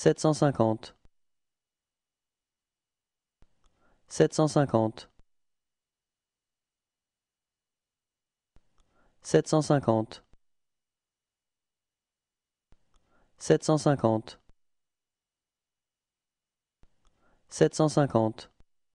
sept cent cinquante. sept cent cinquante. sept cent cinquante. sept cent cinquante. sept cent cinquante.